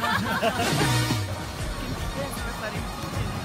Quem que pensa que eu farei isso?